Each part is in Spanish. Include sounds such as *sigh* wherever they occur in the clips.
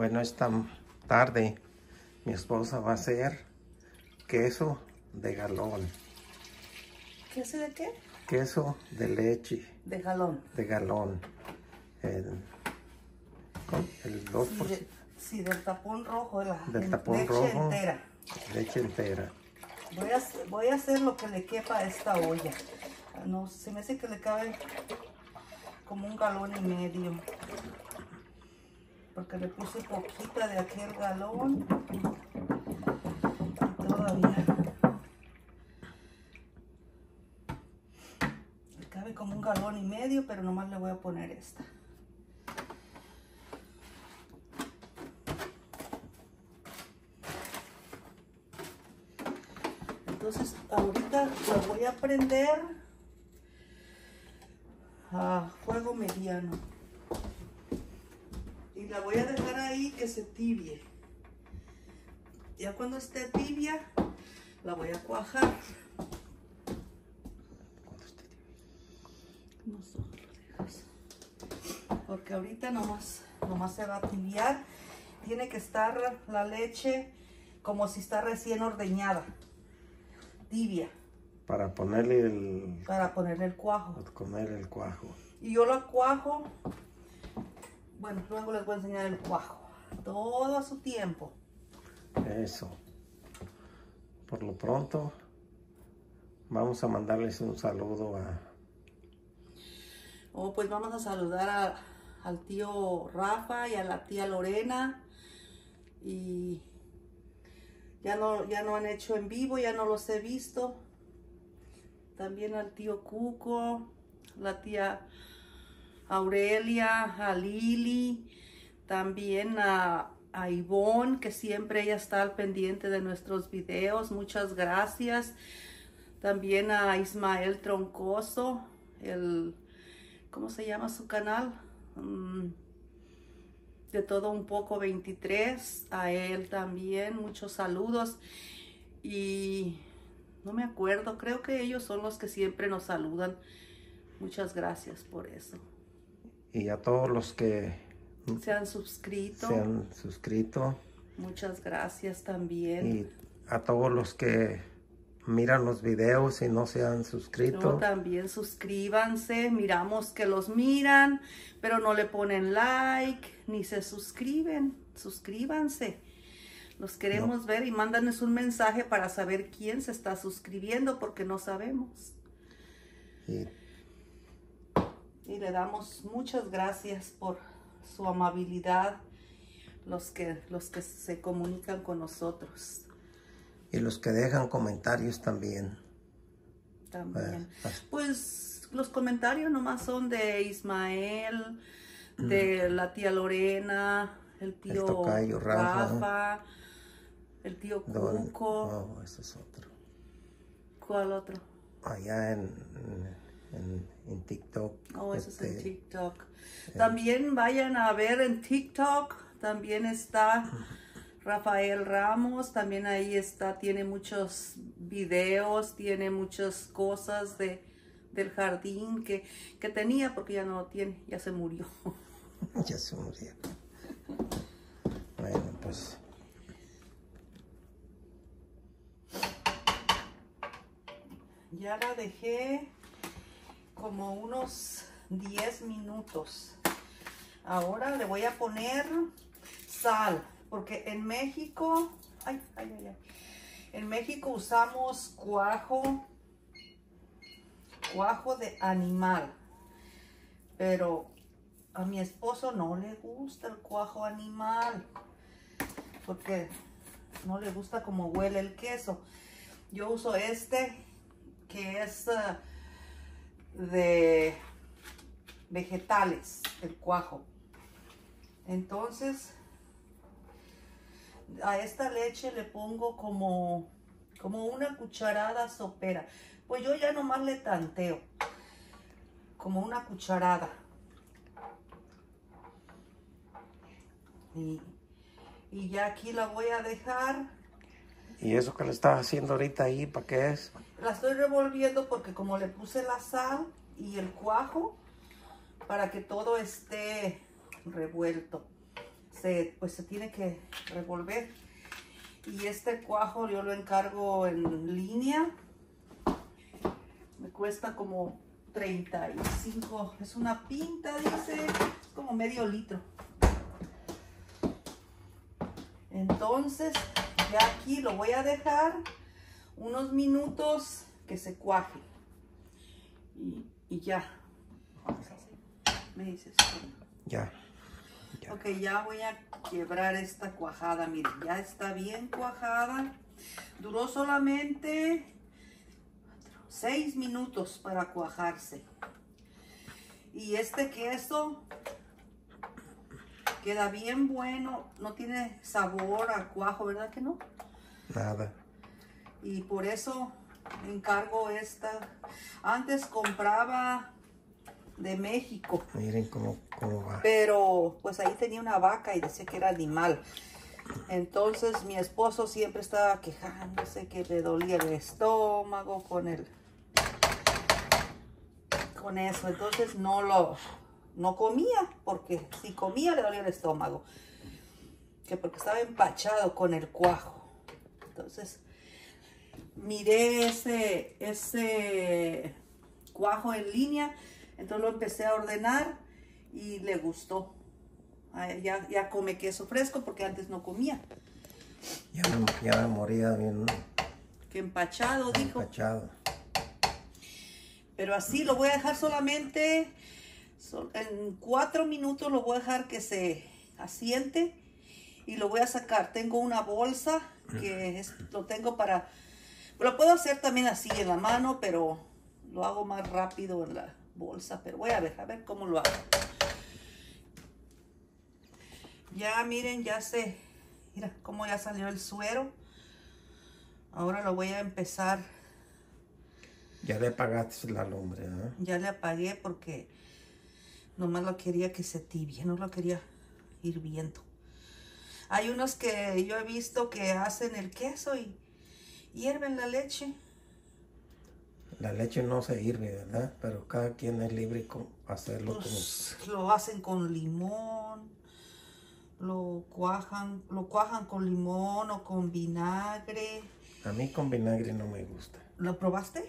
Bueno, esta tarde mi esposa va a hacer queso de galón. ¿Queso de qué? Queso de leche De galón. de galón. El, con el 2%. Sí, de- sí, del tapón rojo. La, Del tapón leche rojo. entera. Leche entera. Voy a, hacer- voy a hacer lo que le quepa a esta olla. No, se me hace que le cabe como un galón y medio. Porque le puse poquita de aquel galón. Y todavía. Le cabe como un galón y medio, pero nomás le voy a poner esta. Entonces ahorita la voy a prender a fuego mediano. Y la voy a dejar ahí que se tibie. Ya cuando esté tibia, la voy a cuajar. No. Porque ahorita nomás, nomás se va a tibiar. Tiene que estar la leche como si está recién ordeñada. Tibia. Para ponerle el... Para ponerle el cuajo. para comer el cuajo. Y yo la cuajo. Bueno, luego les voy a enseñar el cuajo. Todo a su tiempo. Eso. Por lo pronto, vamos a mandarles un saludo a... Oh, pues vamos a saludar a- al tío Rafa y a la tía Lorena. Y ya no, ya no han hecho en vivo, ya no los he visto. También al tío Cuco, la tía Aurelia, a Lili, también a, a Ivonne, que siempre ella está al pendiente de nuestros videos. Muchas gracias. También a Ismael Troncoso, el, ¿cómo se llama su canal? Mm, de todo un poco 23, a él también, muchos saludos. Y no me acuerdo, creo que ellos son los que siempre nos saludan. Muchas gracias por eso. Y a todos los que Se han suscrito. se han suscrito. Muchas gracias también. Y a todos los que miran los videos y no se han No, suscrito. también suscríbanse. Miramos que los miran, pero no le ponen like ni se suscriben. Suscríbanse. Los queremos ver y mándanos un mensaje para saber quién se está suscribiendo porque no sabemos. Y Y le damos muchas gracias por su amabilidad, los que, los que se comunican con nosotros y los que dejan comentarios también. también. Eh, Pues los comentarios nomás son de Ismael, de la tía Lorena, el tío tocayo Rafa. Rafa, el tío Cuco. oh, ese es otro. ¿Cuál otro? Allá en, en, en TikTok. Oh, eso es en este, TikTok. También vayan a ver en TikTok. También está *laughs* Rafael Ramos. También ahí está. Tiene muchos videos. Tiene muchas cosas de, del jardín que, que tenía porque ya no lo tiene. Ya se murió. *laughs* Ya se murió. Bueno, pues Ya la dejé como unos 10 minutos. Ahora le voy a poner sal, porque en México, ay, ay, ay. En México usamos cuajo, cuajo de animal, pero a mi esposo no le gusta el cuajo animal, porque no le gusta cómo huele el queso. Yo uso este que es ah, de vegetales, el cuajo. Entonces, a esta leche le pongo como, como una cucharada sopera. Pues yo ya nomás le tanteo, como una cucharada. Y, y ya aquí la voy a dejar ¿Y eso que le estás haciendo ahorita ahí, para qué es? La estoy revolviendo porque como le puse la sal y el cuajo para que todo esté revuelto. se, pues se tiene que revolver. Y este cuajo yo lo encargo en línea. Me cuesta como 35. Es una pinta, dice, como medio litro. Entonces, ya aquí lo voy a dejar unos minutos que se cuaje. Y, y ya. Me dices. Ya. ya. Ok, ya voy a quebrar esta cuajada. Miren, ya está bien cuajada. Duró solamente 6 minutos para cuajarse. Y este queso queda bien bueno. No tiene sabor a cuajo, ¿verdad que no? Nada. Y por eso encargo esta. Antes compraba de México. Miren cómo, cómo va. Pero pues ahí tenía una vaca y decía que era animal. Entonces mi esposo siempre estaba quejándose que le dolía el estómago con el con eso. Entonces no lo no comía porque si comía le dolía el estómago. Que porque estaba empachado con el cuajo. Entonces miré ese ese cuajo en línea entonces lo empecé a ordenar y le gustó. Ya, ya come queso fresco porque antes no comía. Ya me, ya me moría bien Que empachado, dijo. empachado. Pero así lo voy a dejar solamente en cuatro minutos. Lo voy a dejar que se asiente y lo voy a sacar. Tengo una bolsa que es- lo tengo para... Lo puedo hacer también así en la mano, pero lo hago más rápido en la bolsa. Pero voy a ver, a ver cómo lo hago. Ya miren, ya se... Mira cómo ya salió el suero. Ahora lo voy a empezar Ya le pagaste la lumbre, ¿eh? Ya le apagué porque nomás lo quería que se tibie, no lo quería hirviendo. Hay unos que yo he visto que hacen el queso y hierven la leche. La leche no se hirve, ¿verdad? Pero cada quien es libre con hacerlo como... Pues, lo hacen con limón, lo cuajan, lo cuajan con limón o con vinagre. A mí con vinagre no me gusta. ¿Lo probaste?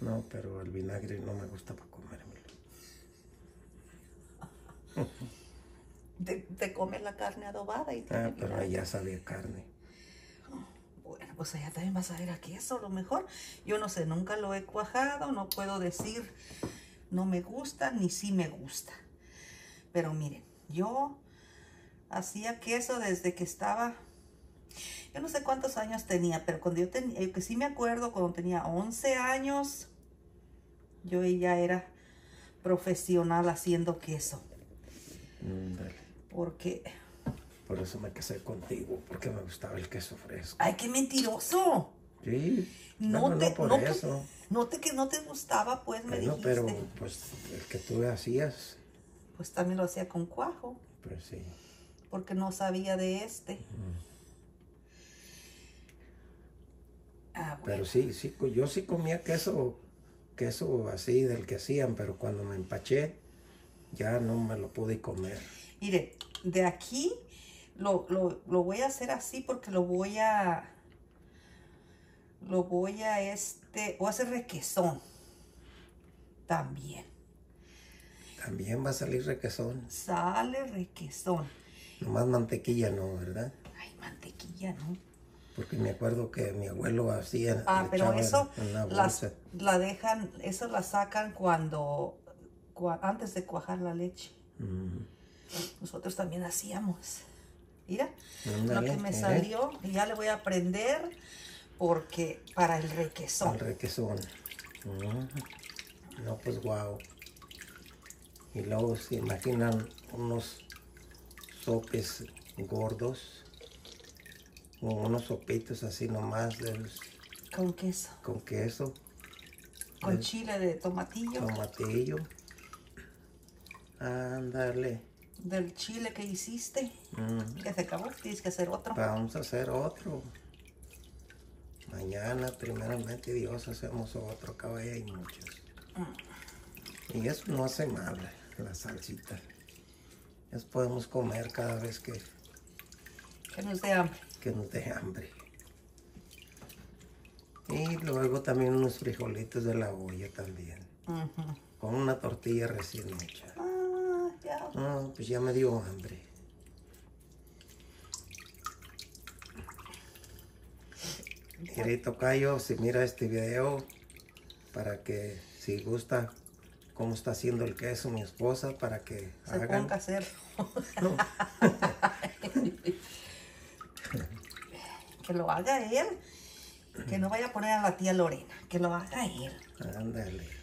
No, pero el vinagre no me gusta para comérmelo. Te, te comes la carne adobada y Ah, pero allá sabía carne. Bueno, pues allá también vas a ver a queso, a lo mejor. Yo no sé, nunca lo he cuajado, no puedo decir no me gusta ni sí me gusta. Pero miren, yo hacía queso desde que estaba, yo no sé cuántos años tenía, pero cuando yo tenía, yo que sí me acuerdo, cuando tenía 11 años, yo ya era profesional haciendo queso. Mm, dale. Porque, Por eso me casé contigo, porque me gustaba el queso fresco. ¡ay, qué mentiroso! Sí, No bueno, te, no por no, que- eso. no te que no te gustaba, pues me Bueno, dijiste. pero pues el que tú hacías, Pues también lo hacía con cuajo, pues sí. porque no sabía de este. Ah, bueno. Pero sí, sí, yo sí comía queso, queso así del que hacían, pero cuando me empaché, ya no me lo pude comer. Mire, de aquí lo, lo- lo voy a hacer así porque lo voy a. Lo voy a este. Voy a hacer requesón. También. También va a salir requesón. Sale requesón. Nomás mantequilla no, ¿verdad? Ay, mantequilla, ¿no? Porque me acuerdo que mi abuelo hacía. Ah, pero eso en las, bolsa. la dejan, eso la sacan cuando, cua- antes de cuajar la leche. Mm, Nosotros también hacíamos. Mira, lo ándale, que me mire, salió y ya le voy a aprender porque para el requesón. El requesón. Mm, No, pues guau. Y luego se imaginan unos sopes gordos. o unos sopitos así nomás de los- Con queso. con queso, Con de chile de tomatillo. tomatillo. Ándale. Del chile que hiciste. Mm, Que se acabó. Tienes que hacer otro. Vamos a hacer otro. Mañana, primeramente Dios, hacemos otro. Acá hay muchos. Y eso no hace mal, la salsita. Eso podemos comer cada vez que Que nos dé hambre. que nos dé hambre. Y luego también unos frijolitos de la olla también. Con una tortilla recién hecha. Ah, pues ya me dio hambre. Mire, Tocayo, si mira este video, para que si gusta cómo está haciendo el queso mi esposa, para que Se hagan. ponga a hacer. *laughs* que lo haga él. Que no vaya a poner a la tía Lorena. Que lo haga él. Ándale.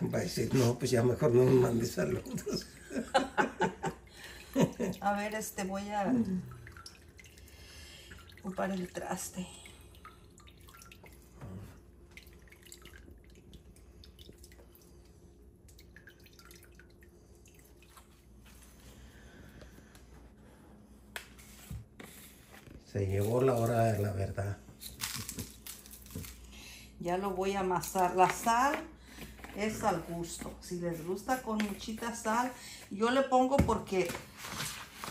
Va a decir, no, pues ya mejor no me mandes saludos. *laughs* A ver, este voy a ocupar el traste. Se llegó la hora de la verdad. Ya lo voy a amasar. La sal es al gusto. Si les gusta con muchita sal, yo le pongo porque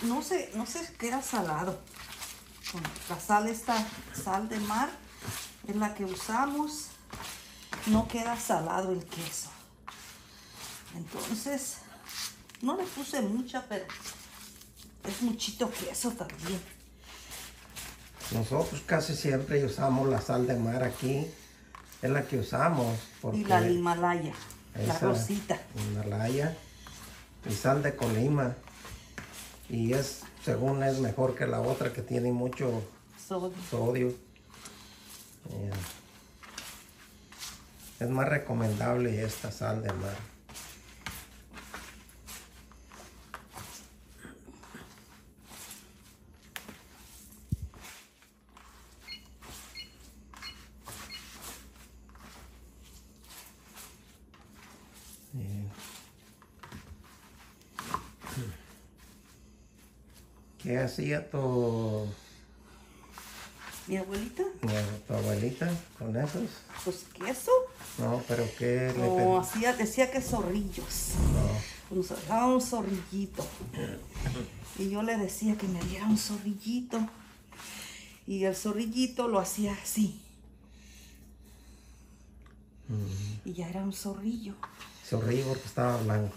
no se, no se queda salado. La sal esta sal de mar es la que usamos. No queda salado el queso. Entonces, no le puse mucha, pero es muchito queso también. Nosotros casi siempre usamos la sal de mar aquí. Es la que usamos. Porque Y la Himalaya, la rosita. Himalaya y sal de Colima. Y es, según es mejor que la otra que tiene mucho sodio. sodio. Eh, es más recomendable esta sal de mar. Bien. ¿Qué hacía tu, Mi abuelita, tu abuelita con esos? pues queso. No, pero ¿qué le No, hacía, decía que zorrillos. No. Nos un zorrillito. Y yo le decía que me diera un zorrillito. Y el zorrillito lo hacía así. Y ya era un zorrillo. Sonreí porque estaba blanco,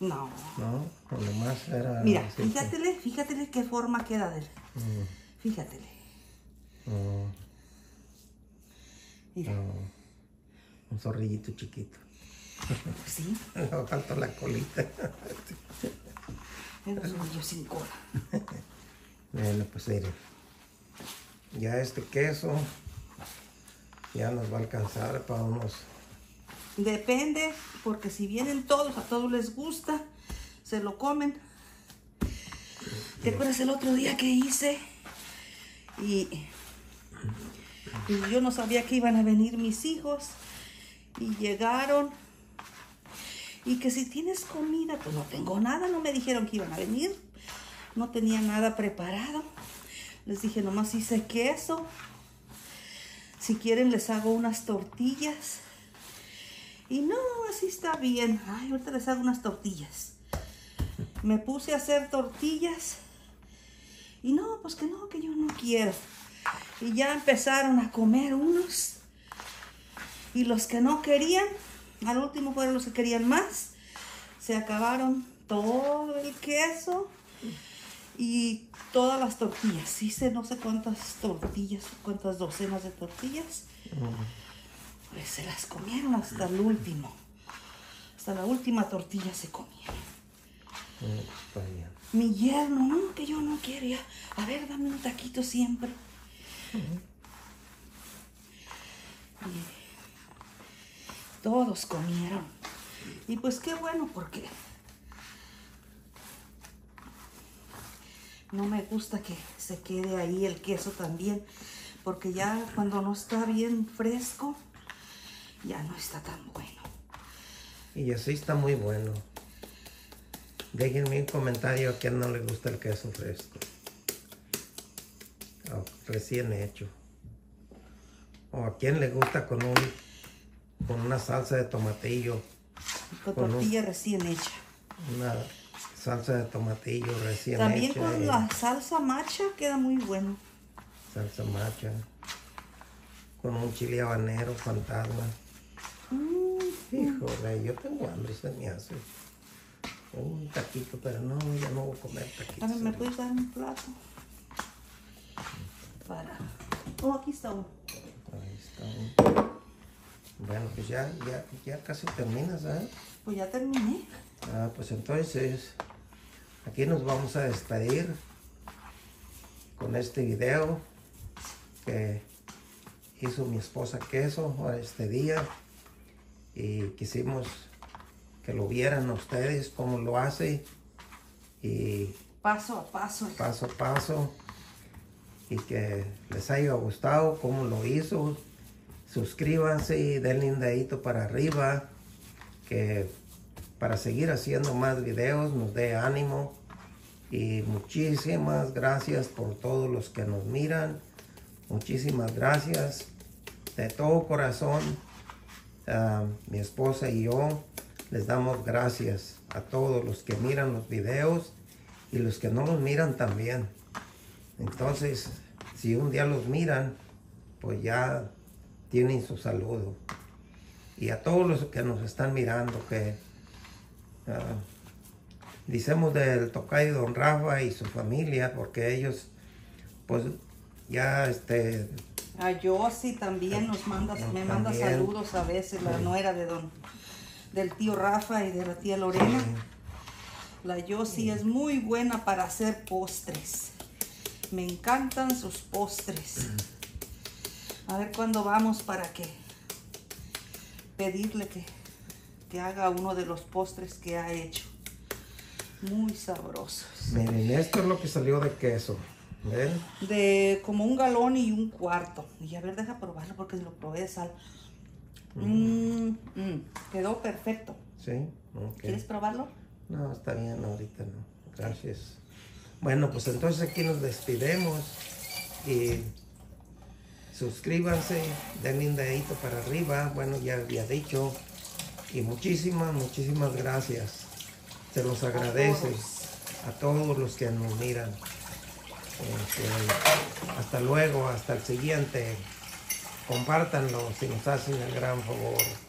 No. ¿no? O nomás era... Mira, así que- fíjatele, fíjatele qué forma queda de él. Mm, Fíjatele. no, Mira. Un zorrillito chiquito. *laughs* sí, *laughs* No faltó la colita. era un zorrillo sin cola. *laughs* Bueno, pues mire. Ya este queso ya nos va a alcanzar para unos... Depende, porque si vienen todos, a todos les gusta, se lo comen. ¿Te acuerdas el otro día que hice? Y, yo no sabía que iban a venir mis hijos. Y llegaron. Y que si tienes comida, pues no tengo nada. No me dijeron que iban a venir. No tenía nada preparado. Les dije, nomás hice queso. Si quieren les hago unas tortillas. Y no, así está bien. Ay, ahorita les hago unas tortillas. Me puse a hacer tortillas. Y no, pues que no, que yo no quiero. Y ya empezaron a comer unos. Y los que no querían, al último fueron los que querían más. Se acabaron todo el queso y todas las tortillas. Hice no sé cuántas tortillas, cuántas docenas de tortillas. Pues se las comieron hasta el último. Hasta la última tortilla se comieron. Mm. Mi yerno, no, que yo no quiero ya. A ver, dame un taquito siempre. Y todos comieron. Y pues qué bueno porque no me gusta que se quede ahí el queso también. Porque ya cuando no está bien fresco, ya no está tan bueno. Y así está muy bueno. Déjenme un comentario a quien no le gusta el queso fresco. Recién hecho. O a quien le gusta con un con una salsa de tomatillo. Con Con un- tortilla recién hecha. Una salsa de tomatillo recién También hecha. con y la salsa macha queda muy bueno. Salsa macha. Con un chile habanero fantasma. Híjole, yo tengo hambre, se me hace. Un taquito, pero no, ya no voy a comer taquitos. a ver, ¿me puedes dar un plato? Para. Oh, aquí está uno. Ahí está. Bueno, pues ya, ya, ya casi terminas, ¿eh? Pues ya terminé. Ah, pues entonces, aquí nos vamos a despedir con este video que hizo mi esposa Queso este día y quisimos que lo vieran ustedes cómo lo hace y Paso a paso. paso a paso y que les haya gustado cómo lo hizo. Suscríbanse y denle un dedito para arriba que para seguir haciendo más videos nos dé ánimo y muchísimas gracias por todos los que nos miran. Muchísimas gracias de todo corazón. Mi esposa y yo les damos gracias a todos los que miran los videos y los que no los miran también. Entonces, si un día los miran, pues ya tienen su saludo. Y a todos los que nos están mirando, que ah, decimos del tocayo Don Rafa y su familia, porque ellos, pues ya este, A Yossi también nos manda, me manda saludos a veces, la nuera de don, del tío Rafa y de la tía Lorena. La Yossi es muy buena para hacer postres. Me encantan sus postres. A ver cuándo vamos para que pedirle que, que haga uno de los postres que ha hecho. Muy sabrosos. miren, esto es lo que salió de queso. De como un galón y un cuarto. Y a ver, deja probarlo porque lo probé de sal. Mm, mm, quedó perfecto. ¿Sí? ¿Quieres probarlo? No, está bien, ahorita no. Gracias. Bueno, pues entonces aquí nos despedimos y suscríbanse, denle un dedito para arriba, bueno, ya había dicho. Y muchísimas, muchísimas gracias. Se los agradece a todos los que nos miran. Este, hasta luego, hasta el siguiente. Compártanlo si nos hacen el gran favor.